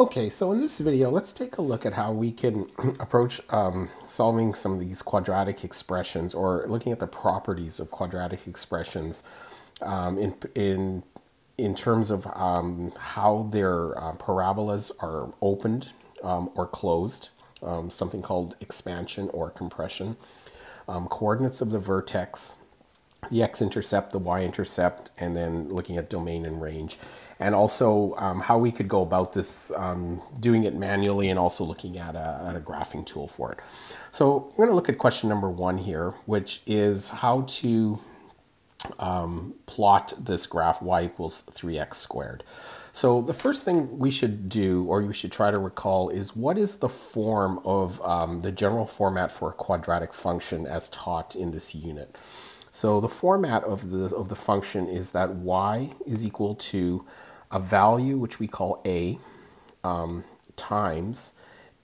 Okay, so in this video, let's take a look at how we can approach um, solving some of these quadratic expressions or looking at the properties of quadratic expressions um, in, in, in terms of um, how their uh, parabolas are opened um, or closed, um, something called expansion or compression, um, coordinates of the vertex, the x-intercept, the y-intercept, and then looking at domain and range and also um, how we could go about this, um, doing it manually and also looking at a, at a graphing tool for it. So we're going to look at question number one here, which is how to um, plot this graph y equals 3x squared. So the first thing we should do, or you should try to recall, is what is the form of um, the general format for a quadratic function as taught in this unit. So the format of the, of the function is that y is equal to a value which we call a um, times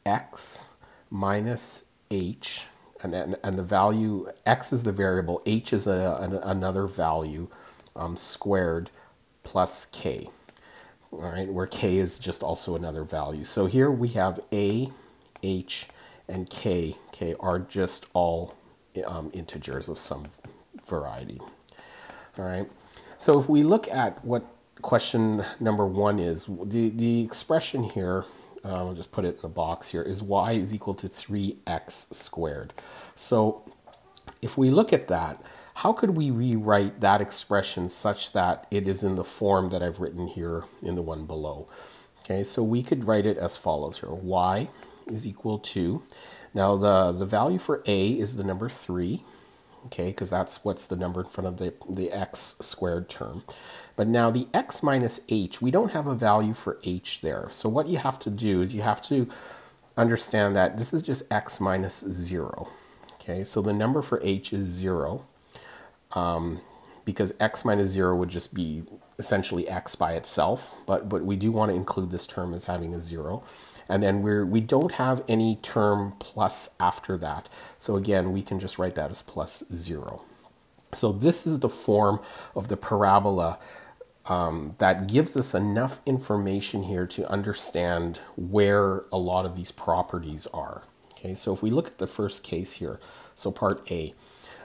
x minus h, and, and, and, the value, x is the variable, h is a, an, another value um, squared plus k, all right, where k is just also another value. So here we have a, h, and k, k are just all um, integers of some variety, all right. So if we look at what question number one is the, the expression here, uh, I'll just put it in the box here, is y is equal to 3x squared. So if we look at that, how could we rewrite that expression such that it is in the form that I've written here in the one below? Okay, so we could write it as follows here. y is equal to, now the, the value for a is the number 3, okay, because that's what's the number in front of the, the x squared term. But now the x minus h, we don't have a value for h there. So what you have to do is you have to understand that this is just x minus 0. Okay, so the number for h is 0 um, because x minus 0 would just be essentially x by itself, but, but we do want to include this term as having a 0. And then we're, we don't have any term plus after that. So again, we can just write that as plus 0. So this is the form of the parabola um, that gives us enough information here to understand where a lot of these properties are. Okay, so if we look at the first case here, so part A,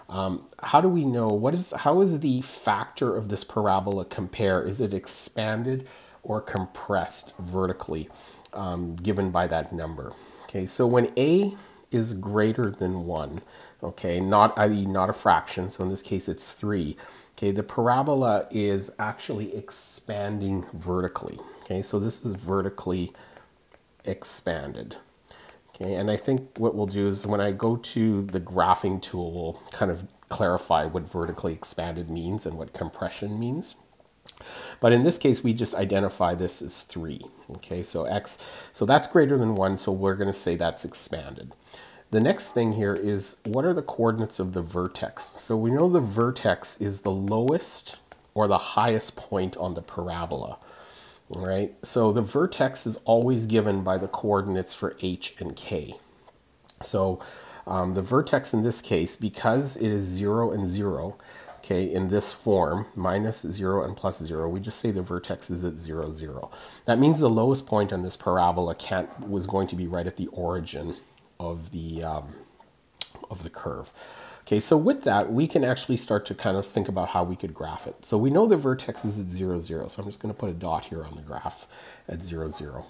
um, how do we know what is how is the factor of this parabola compare? Is it expanded or compressed vertically, um, given by that number? Okay, so when A is greater than one, okay, not i.e. not a fraction, so in this case it's three Okay, the parabola is actually expanding vertically. Okay, so this is vertically expanded. Okay, and I think what we'll do is when I go to the graphing tool, we'll kind of clarify what vertically expanded means and what compression means. But in this case, we just identify this as 3. Okay, so x, so that's greater than 1, so we're going to say that's expanded. The next thing here is what are the coordinates of the vertex? So we know the vertex is the lowest or the highest point on the parabola, right? So the vertex is always given by the coordinates for h and k. So um, the vertex in this case, because it is 0 and 0, okay, in this form, minus 0 and plus 0, we just say the vertex is at 0, 0. That means the lowest point on this parabola can't, was going to be right at the origin of the um, of the curve. Okay, so with that, we can actually start to kind of think about how we could graph it. So we know the vertex is at 0, 0, so I'm just going to put a dot here on the graph at 0, 0.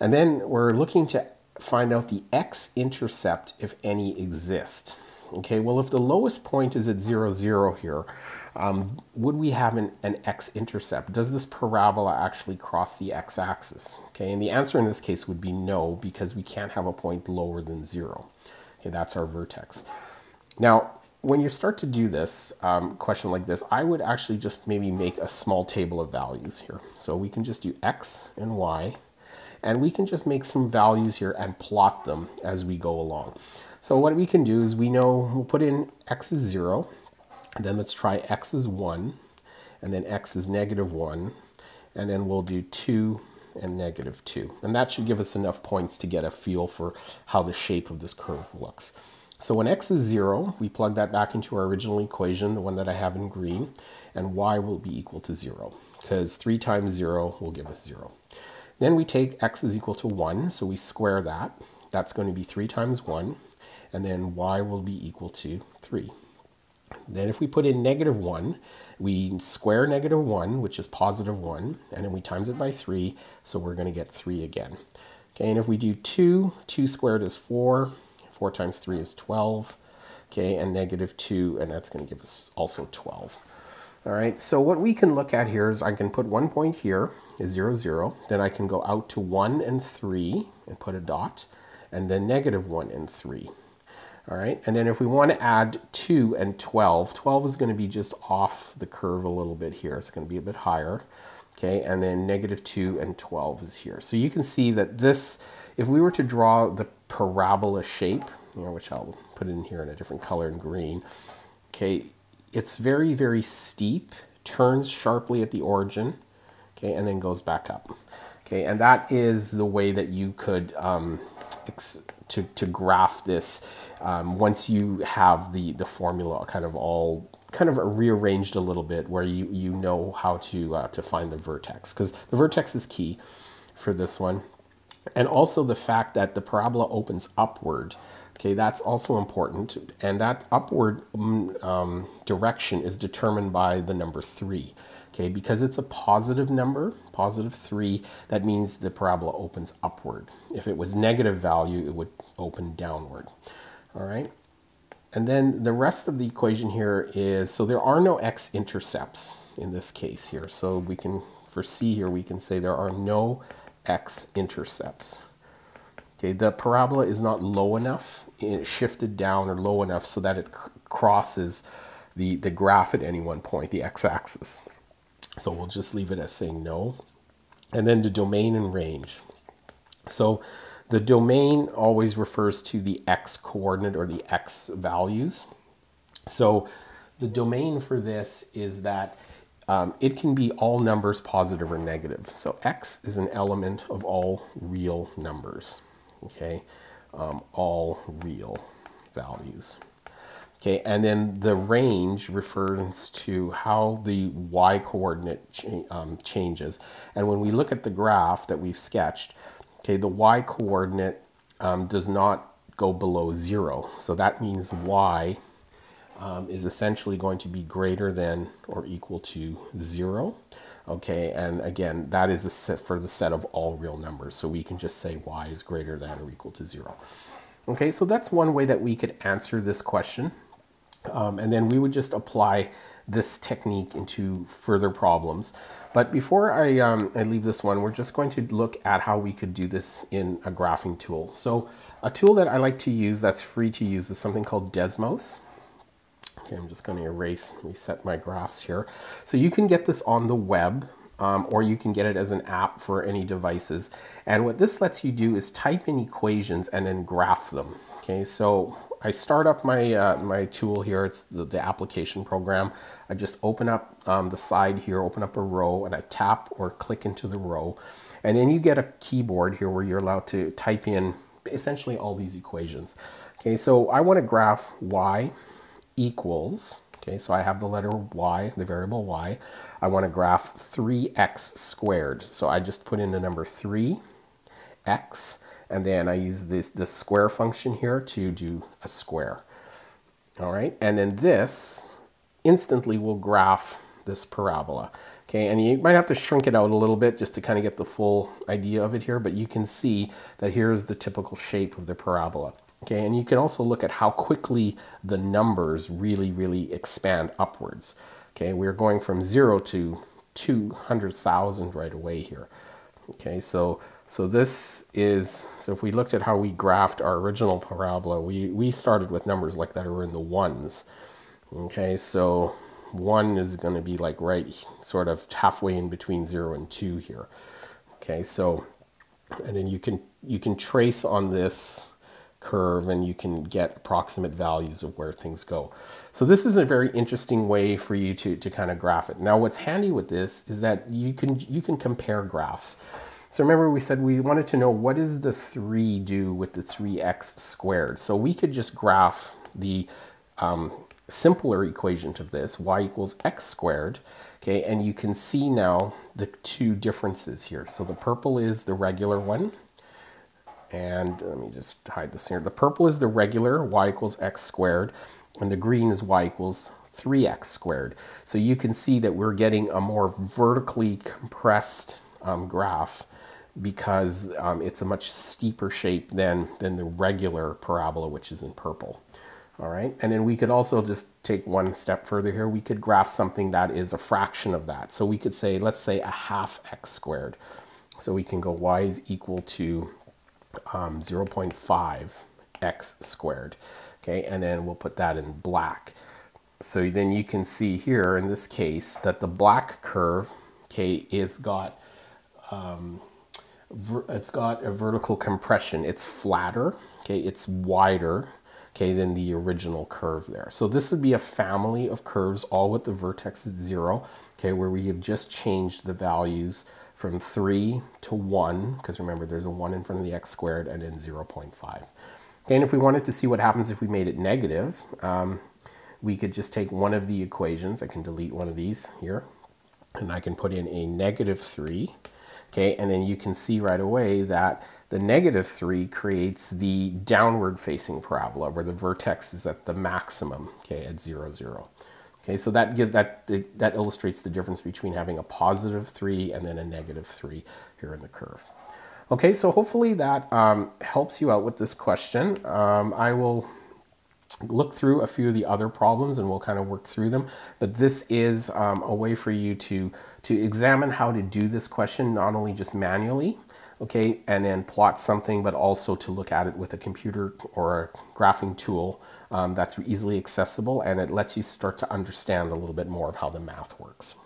And then we're looking to find out the x-intercept, if any, exist. Okay, well, if the lowest point is at 0, 0 here, um, would we have an, an x-intercept? Does this parabola actually cross the x-axis? Okay, and the answer in this case would be no, because we can't have a point lower than zero. Okay, that's our vertex. Now, when you start to do this um, question like this, I would actually just maybe make a small table of values here. So we can just do x and y, and we can just make some values here and plot them as we go along. So what we can do is we know we'll put in x is 0, then let's try x is 1, and then x is negative 1, and then we'll do 2 and negative 2. And that should give us enough points to get a feel for how the shape of this curve looks. So when x is 0, we plug that back into our original equation, the one that I have in green, and y will be equal to 0, because 3 times 0 will give us 0. Then we take x is equal to 1, so we square that. That's going to be 3 times 1, and then y will be equal to 3. Then if we put in negative 1, we square negative 1, which is positive 1, and then we times it by 3, so we're going to get 3 again. Okay, and if we do 2, 2 squared is 4, 4 times 3 is 12, okay, and negative 2, and that's going to give us also 12. All right, so what we can look at here is I can put one point here, is 0, 0. Then I can go out to 1 and 3 and put a dot, and then negative 1 and 3. All right, and then if we want to add 2 and 12, 12 is going to be just off the curve a little bit here. It's going to be a bit higher. Okay, and then negative 2 and 12 is here. So you can see that this, if we were to draw the parabola shape, you know, which I'll put in here in a different color in green, okay, it's very, very steep, turns sharply at the origin, okay, and then goes back up. Okay, and that is the way that you could um, to, to graph this um, once you have the, the formula kind of all kind of rearranged a little bit where you, you know how to, uh, to find the vertex because the vertex is key for this one. And also the fact that the parabola opens upward, okay, that's also important. And that upward mm, um, direction is determined by the number three. Okay, because it's a positive number, positive 3, that means the parabola opens upward. If it was negative value, it would open downward. All right, and then the rest of the equation here is, so there are no x-intercepts in this case here. So we can, for C here, we can say there are no x-intercepts. Okay, the parabola is not low enough, shifted down or low enough so that it crosses the, the graph at any one point, the x-axis. So we'll just leave it as saying no. And then the domain and range. So the domain always refers to the x coordinate or the x values. So the domain for this is that um, it can be all numbers positive or negative. So x is an element of all real numbers, okay? Um, all real values. Okay, and then the range refers to how the y coordinate um, changes. And when we look at the graph that we've sketched, okay, the y coordinate um, does not go below zero. So that means y um, is essentially going to be greater than or equal to zero. Okay, and again, that is a set for the set of all real numbers. So we can just say y is greater than or equal to zero. Okay, so that's one way that we could answer this question. Um, and then we would just apply this technique into further problems. But before I, um, I leave this one, we're just going to look at how we could do this in a graphing tool. So a tool that I like to use that's free to use is something called Desmos. Okay, I'm just going to erase, reset my graphs here. So you can get this on the web um, or you can get it as an app for any devices. And what this lets you do is type in equations and then graph them. Okay, so I start up my, uh, my tool here, it's the, the, application program. I just open up um, the side here, open up a row, and I tap or click into the row. And then you get a keyboard here where you're allowed to type in essentially all these equations. Okay, so I want to graph y equals, okay, so I have the letter y, the variable y. I want to graph 3x squared. So I just put in the number 3, x, and then I use this, this square function here to do a square. All right, and then this instantly will graph this parabola. Okay, and you might have to shrink it out a little bit just to kind of get the full idea of it here, but you can see that here's the typical shape of the parabola. Okay, and you can also look at how quickly the numbers really, really expand upwards. Okay, we're going from zero to 200,000 right away here. Okay, so so this is, so if we looked at how we graphed our original parabola, we, we started with numbers like that are in the ones. Okay, so one is going to be like right sort of halfway in between zero and two here. Okay, so, and then you can, you can trace on this curve and you can get approximate values of where things go. So this is a very interesting way for you to, to kind of graph it. Now what's handy with this is that you can, you can compare graphs. So remember we said we wanted to know what does the 3 do with the 3x squared. So we could just graph the um, simpler equation of this, y equals x squared, Okay, and you can see now the two differences here. So the purple is the regular one. And let me just hide this here. The purple is the regular y equals x squared, and the green is y equals 3x squared. So you can see that we're getting a more vertically compressed um, graph because um, it's a much steeper shape than, than the regular parabola, which is in purple. All right, and then we could also just take one step further here. We could graph something that is a fraction of that. So we could say, let's say a half x squared. So we can go y is equal to um, 0.5 x squared. Okay, and then we'll put that in black. So then you can see here in this case that the black curve, okay, is got um, it's got a vertical compression. It's flatter, okay, it's wider, okay, than the original curve there. So this would be a family of curves, all with the vertex at zero, okay, where we have just changed the values from 3 to 1, because remember there's a 1 in front of the x squared, and then 0 0.5. Okay, and if we wanted to see what happens if we made it negative, um, we could just take one of the equations. I can delete one of these here, and I can put in a negative 3, Okay, and then you can see right away that the negative 3 creates the downward facing parabola where the vertex is at the maximum, okay, at 0, 0. Okay, so that gives that that illustrates the difference between having a positive 3 and then a negative 3 here in the curve. Okay, so hopefully that um, helps you out with this question. Um, I will look through a few of the other problems and we'll kind of work through them. But this is um, a way for you to, to examine how to do this question, not only just manually, okay, and then plot something, but also to look at it with a computer or a graphing tool um, that's easily accessible and it lets you start to understand a little bit more of how the math works.